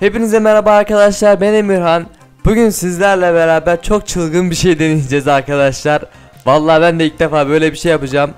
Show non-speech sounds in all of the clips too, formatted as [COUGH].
Hepinize merhaba arkadaşlar ben Emirhan. Bugün sizlerle beraber çok çılgın bir şey deneyeceğiz arkadaşlar. Vallahi ben de ilk defa böyle bir şey yapacağım.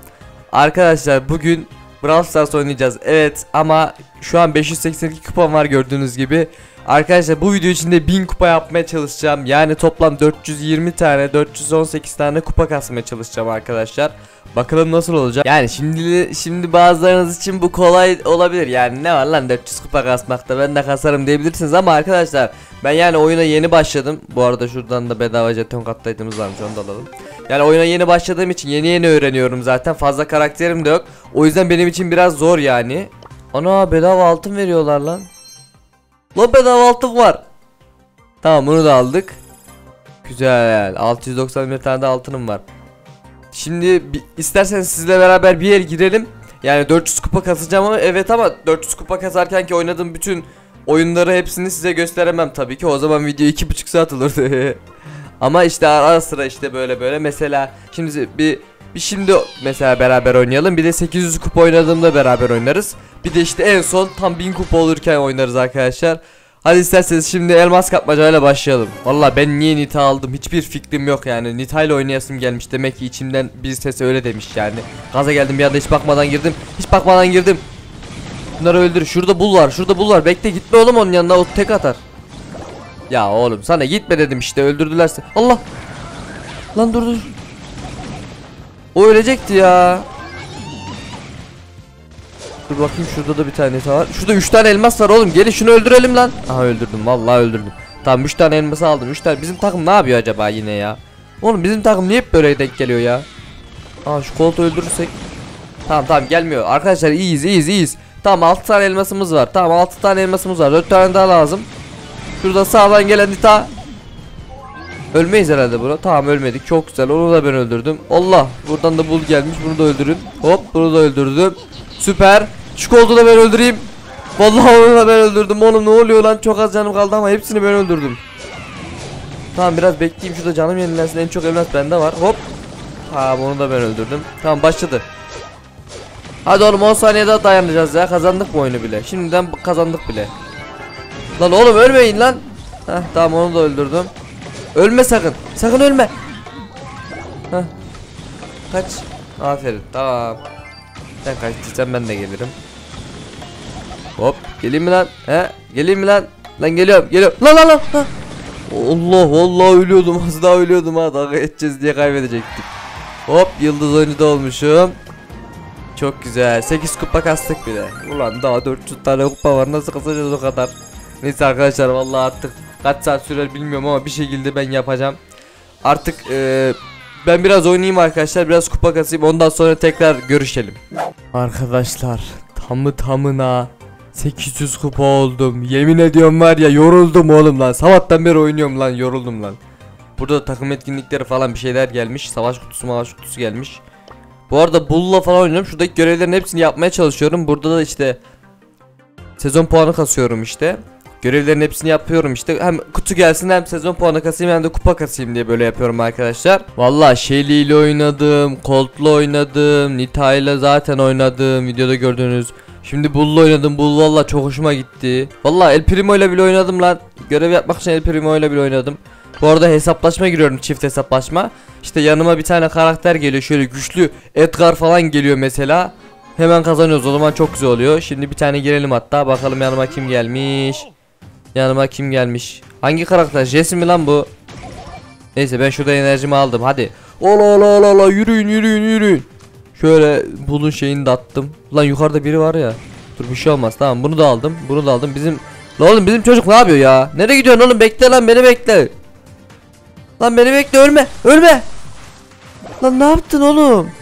Arkadaşlar bugün Brawl Stars oynayacağız. Evet ama şu an 582 kupam var gördüğünüz gibi Arkadaşlar bu video içinde 1000 kupa yapmaya çalışacağım Yani toplam 420 tane 418 tane kupa kasmaya çalışacağım arkadaşlar Bakalım nasıl olacak. Yani şimdi şimdi bazılarınız için bu kolay olabilir. Yani ne var lan 400 kupa kasmakta ben de kasarım diyebilirsiniz ama arkadaşlar ben yani oyuna yeni başladım. Bu arada şuradan da bedava jeton itemimiz varmış onu da alalım. Yani oyuna yeni başladığım için yeni yeni öğreniyorum zaten. Fazla karakterim de yok. O yüzden benim için biraz zor yani. Ana bedava altın veriyorlar lan. Lan bedava altın var. Tamam bunu da aldık. Güzel. 691 tane de altınım var. Şimdi isterseniz sizle beraber bir yer girelim. Yani 400 kupa kasacağım ama evet ama 400 kupa kasarken ki oynadığım bütün oyunları hepsini size gösteremem tabii ki. O zaman video 2,5 saat olurdu. [LAUGHS] ama işte ara sıra işte böyle böyle mesela şimdi bir bir şimdi mesela beraber oynayalım. Bir de 800 kupa oynadığımda beraber oynarız. Bir de işte en son tam 1000 kupa olurken oynarız arkadaşlar. Hadi isterseniz şimdi elmas kapmacayla başlayalım. Valla ben niye Nita aldım hiçbir fikrim yok yani. Nita ile oynayasım gelmiş demek ki içimden bir ses öyle demiş yani. Gaza geldim bir anda hiç bakmadan girdim. Hiç bakmadan girdim. Bunları öldür. Şurada bul var. Şurada bul var. Bekle gitme oğlum onun yanına o tek atar. Ya oğlum sana gitme dedim işte öldürdülerse. Allah. Lan dur dur. O ölecekti ya. Dur bakayım şurada da bir tane var. Şurada 3 tane elmas var oğlum. Gelin şunu öldürelim lan. Aha öldürdüm. Vallahi öldürdüm. Tamam 3 tane elması aldım. 3 tane. Bizim takım ne yapıyor acaba yine ya? Oğlum bizim takım niye hep böyle denk geliyor ya? Aa şu koltuğu öldürürsek. Tamam tamam gelmiyor. Arkadaşlar iyiyiz iyiyiz iyiyiz. Tamam 6 tane elmasımız var. Tamam 6 tane elmasımız var. 4 tane daha lazım. Şurada sağdan gelen Nita. Ölmeyiz herhalde buna. Tamam ölmedik. Çok güzel. Onu da ben öldürdüm. Allah. Buradan da bul gelmiş. Bunu da öldürün. Hop bunu da öldürdüm. Süper. Koltuğu da ben öldüreyim. Vallahi onu da ben öldürdüm. Oğlum ne oluyor lan? Çok az canım kaldı ama hepsini ben öldürdüm. Tamam biraz bekleyeyim. Şurada canım yenilensin. En çok elmas bende var. Hop. Ha bunu da ben öldürdüm. Tamam başladı. Hadi oğlum 10 saniye daha dayanacağız ya. Kazandık bu oyunu bile. Şimdiden kazandık bile. Lan oğlum ölmeyin lan. Heh tamam onu da öldürdüm. Ölme sakın. Sakın ölme. Heh. Kaç. Aferin. Tamam. Sen kaçtıysan ben de gelirim. Hop. Geleyim mi lan? He? Geleyim mi lan? Lan geliyorum. Geliyorum. Lan lan lan. Ha. Allah ölüyordum. Az daha ölüyordum ha. Dalga edeceğiz diye kaybedecektik. Hop. Yıldız oyuncu olmuşum. Çok güzel. 8 kupa kastık bile. Ulan daha 400 tane kupa var. Nasıl kasacağız o kadar? Neyse arkadaşlar vallahi artık kaç saat sürer bilmiyorum ama bir şekilde ben yapacağım. Artık eee ben biraz oynayayım arkadaşlar. Biraz kupa kasayım. Ondan sonra tekrar görüşelim. Arkadaşlar tamı tamına 800 kupa oldum. Yemin ediyorum var ya yoruldum oğlum lan. Sabahtan beri oynuyorum lan yoruldum lan. Burada da takım etkinlikleri falan bir şeyler gelmiş. Savaş kutusu savaş kutusu gelmiş. Bu arada Bull'la falan oynuyorum. Şuradaki görevlerin hepsini yapmaya çalışıyorum. Burada da işte sezon puanı kasıyorum işte. Görevlerin hepsini yapıyorum işte. Hem kutu gelsin hem sezon puanı kasayım hem de kupa kasayım diye böyle yapıyorum arkadaşlar. Valla Shelly ile oynadım, Colt'la oynadım, Nita ile zaten oynadım videoda gördüğünüz. Şimdi Bull'la oynadım. Bull valla çok hoşuma gitti. Valla El Primo ile bile oynadım lan. Görev yapmak için El Primo ile bile oynadım. Bu arada hesaplaşma giriyorum çift hesaplaşma. İşte yanıma bir tane karakter geliyor şöyle güçlü Edgar falan geliyor mesela. Hemen kazanıyoruz o zaman çok güzel oluyor. Şimdi bir tane girelim hatta bakalım yanıma kim gelmiş. Yanıma kim gelmiş? Hangi karakter? Jesse mi lan bu? Neyse ben şurada enerjimi aldım hadi. Ola ola ola ola yürüyün yürüyün yürüyün. Şöyle bunun şeyini de attım. Lan yukarıda biri var ya. Dur bir şey olmaz tamam bunu da aldım. Bunu da aldım. Bizim Lan oğlum bizim çocuk ne yapıyor ya? Nereye gidiyorsun oğlum? Bekle lan beni bekle. Lan beni bekle ölme. Ölme. Lan ne yaptın oğlum? [LAUGHS]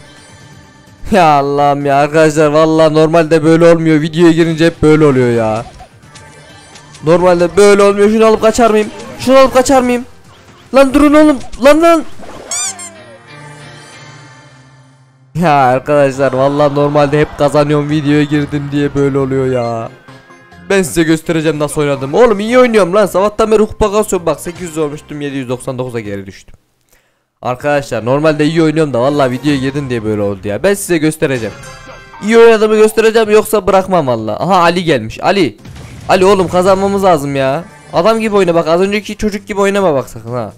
Ya Allah'ım ya arkadaşlar vallahi normalde böyle olmuyor. Videoya girince hep böyle oluyor ya. Normalde böyle olmuyor. Şunu alıp kaçar mıyım? Şunu alıp kaçar mıyım? Lan durun oğlum. Lan lan. Ya arkadaşlar vallahi normalde hep kazanıyorum videoya girdim diye böyle oluyor ya. Ben size göstereceğim nasıl oynadım. Oğlum iyi oynuyorum lan. Sabahtan beri kupa kasıyorum. Bak 800 olmuştum 799'a geri düştüm. Arkadaşlar normalde iyi oynuyorum da vallahi videoya girdim diye böyle oldu ya. Ben size göstereceğim. İyi oynadığımı göstereceğim yoksa bırakmam valla. Aha Ali gelmiş. Ali. Ali oğlum kazanmamız lazım ya. Adam gibi oyna bak az önceki çocuk gibi oynama bak sakın ha.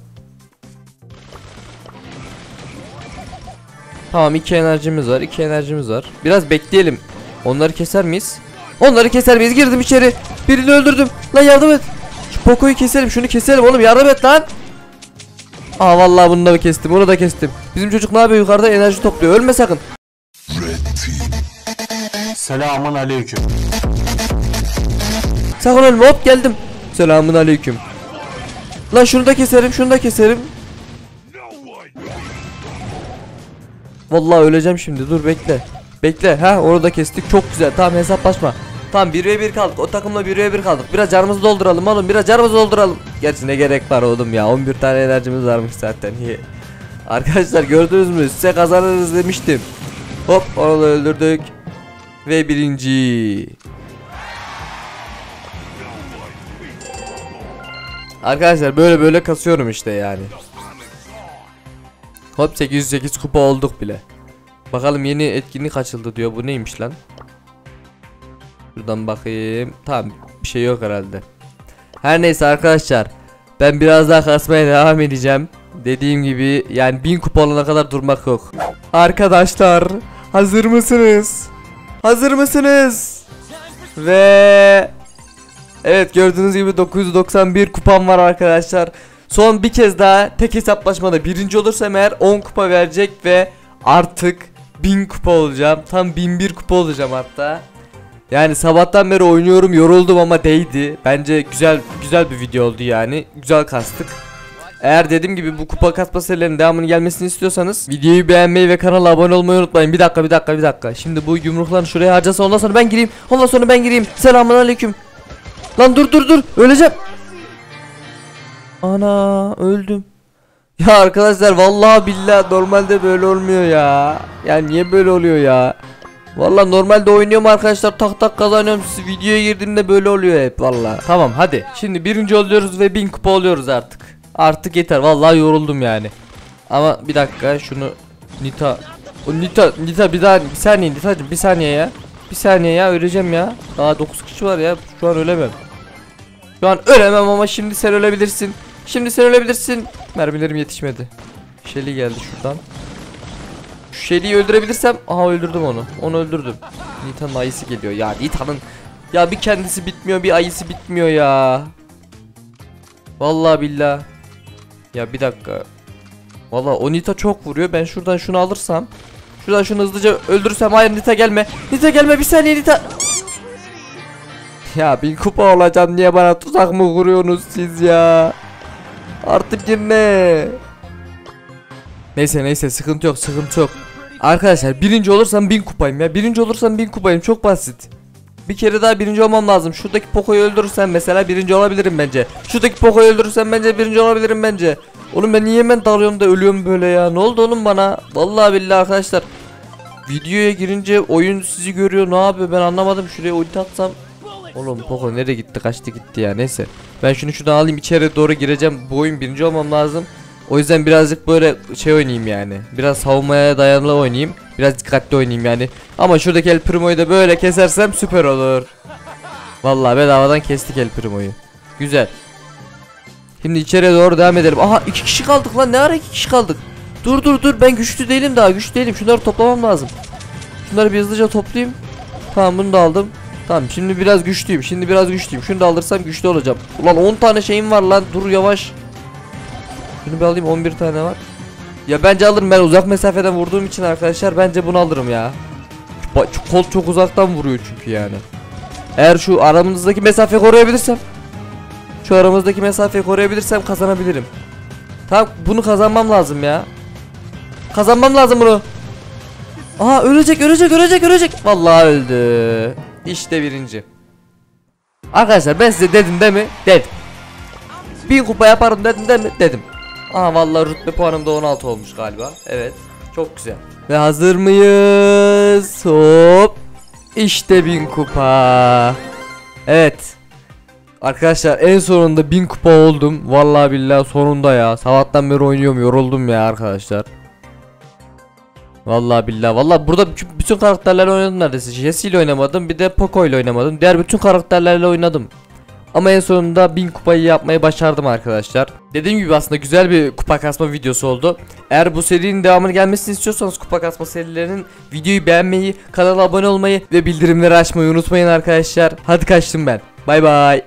Tamam iki enerjimiz var iki enerjimiz var. Biraz bekleyelim. Onları keser miyiz? Onları keser miyiz? Girdim içeri. Birini öldürdüm. Lan yardım et. Şu Poco'yu keselim şunu keselim oğlum yardım et lan. Aa vallahi bunu da kestim onu da kestim. Bizim çocuk ne yapıyor yukarıda enerji topluyor ölme sakın. Selamun aleyküm. Sakın ölme hop geldim. Selamun aleyküm. Lan şunu da keserim şunu da keserim. Vallahi öleceğim şimdi dur bekle. Bekle ha onu da kestik çok güzel tamam hesaplaşma. Tamam 1 ve 1 kaldık o takımla 1 ve 1 kaldık. Biraz canımızı dolduralım oğlum biraz canımızı dolduralım. Gerçi ne gerek var oğlum ya 11 tane enerjimiz varmış zaten. Arkadaşlar gördünüz mü size kazanırız demiştim. Hop onu öldürdük. Ve birinci. Arkadaşlar böyle böyle kasıyorum işte yani. Hop 808 kupa olduk bile. Bakalım yeni etkinlik açıldı diyor. Bu neymiş lan? Şuradan bakayım. Tamam bir şey yok herhalde. Her neyse arkadaşlar. Ben biraz daha kasmaya devam edeceğim. Dediğim gibi yani 1000 kupa olana kadar durmak yok. Arkadaşlar hazır mısınız? Hazır mısınız? Ve Evet gördüğünüz gibi 991 kupam var arkadaşlar. Son bir kez daha tek hesaplaşmada birinci olursam eğer 10 kupa verecek ve artık 1000 kupa olacağım. Tam 1001 kupa olacağım hatta. Yani sabahtan beri oynuyorum yoruldum ama değdi. Bence güzel güzel bir video oldu yani. Güzel kastık. Eğer dediğim gibi bu kupa kasma serilerinin devamının gelmesini istiyorsanız videoyu beğenmeyi ve kanala abone olmayı unutmayın. Bir dakika bir dakika bir dakika. Şimdi bu yumruklarını şuraya harcasa ondan sonra ben gireyim. Ondan sonra ben gireyim. Selamun aleyküm. Lan dur dur dur öleceğim. Ana öldüm. Ya arkadaşlar vallahi billahi normalde böyle olmuyor ya. Ya niye böyle oluyor ya? Vallahi normalde oynuyorum arkadaşlar tak tak kazanıyorum. Siz videoya girdiğimde böyle oluyor hep vallahi. Tamam hadi. Şimdi birinci oluyoruz ve bin kupa oluyoruz artık. Artık yeter vallahi yoruldum yani. Ama bir dakika şunu Nita o Nita Nita bir daha bir saniye Nita'cım bir saniye ya. Bir saniye ya öleceğim ya. Daha 9 kişi var ya. Şu an ölemem. Şu an ölemem ama şimdi sen ölebilirsin. Şimdi sen ölebilirsin. Mermilerim yetişmedi. Shelly geldi şuradan. Şu Shelly'yi öldürebilirsem aha öldürdüm onu. Onu öldürdüm. Nita'nın ayısı geliyor ya. Nita'nın ya bir kendisi bitmiyor bir ayısı bitmiyor ya. Vallahi billah. Ya bir dakika. Vallahi o Nita çok vuruyor. Ben şuradan şunu alırsam Şuradan şunu hızlıca öldürürsem hayır Nita gelme. Nita gelme bir saniye Nita. Ya bin kupa olacağım niye bana tuzak mı kuruyorsunuz siz ya? Artık girme. Neyse neyse sıkıntı yok sıkıntı yok. Arkadaşlar birinci olursam bin kupayım ya. Birinci olursam bin kupayım çok basit. Bir kere daha birinci olmam lazım. Şuradaki Poco'yu öldürürsem mesela birinci olabilirim bence. Şuradaki Poco'yu öldürürsem bence birinci olabilirim bence. Oğlum ben niye hemen dalıyorum da ölüyorum böyle ya? Ne oldu oğlum bana? Vallahi billahi arkadaşlar. Videoya girince oyun sizi görüyor. Ne yapıyor ben anlamadım. Şuraya ulti atsam. Oğlum Poco nereye gitti? Kaçtı gitti ya. Neyse. Ben şunu şuradan alayım içeri doğru gireceğim. Bu oyun birinci olmam lazım. O yüzden birazcık böyle şey oynayayım yani. Biraz savunmaya dayanılı oynayayım. Biraz dikkatli oynayayım yani. Ama şuradaki El Primo'yu da böyle kesersem süper olur. Vallahi bedavadan kestik El Primo'yu. Güzel. Şimdi içeriye doğru devam edelim. Aha iki kişi kaldık lan. Ne ara iki kişi kaldık? Dur dur dur ben güçlü değilim daha güçlü değilim. Şunları toplamam lazım. Şunları bir hızlıca toplayayım. Tamam bunu da aldım. Tamam şimdi biraz güçlüyüm. Şimdi biraz güçlüyüm. Şunu da alırsam güçlü olacağım. Ulan 10 tane şeyim var lan. Dur yavaş. Şunu bir alayım 11 tane var. Ya bence alırım ben uzak mesafeden vurduğum için arkadaşlar bence bunu alırım ya. Kol çok uzaktan vuruyor çünkü yani. Eğer şu aramızdaki mesafeyi koruyabilirsem şu aramızdaki mesafeyi koruyabilirsem kazanabilirim. Tamam bunu kazanmam lazım ya. Kazanmam lazım bunu. Aha ölecek ölecek ölecek ölecek. Vallahi öldü. İşte birinci. Arkadaşlar ben size dedim değil mi? Dedim. Bin kupa yaparım dedim değil mi? Dedim. Aha vallahi rütbe puanım da 16 olmuş galiba. Evet. Çok güzel. Ve hazır mıyız? Hop. İşte bin kupa. Evet. Arkadaşlar en sonunda 1000 kupa oldum. Vallahi billahi sonunda ya. Sabahtan beri oynuyorum. Yoruldum ya arkadaşlar. Vallahi billahi vallahi burada bütün- karakterlerle oynadım neredeyse. Jesse ile oynamadım bir de Poco ile oynamadım. Diğer bütün karakterlerle oynadım. Ama en sonunda 1000 kupayı yapmayı başardım arkadaşlar. Dediğim gibi aslında güzel bir kupa kasma videosu oldu. Eğer bu serinin devamını gelmesini istiyorsanız kupa kasma serilerinin videoyu beğenmeyi, kanala abone olmayı ve bildirimleri açmayı unutmayın arkadaşlar. Hadi kaçtım ben. Bay bay.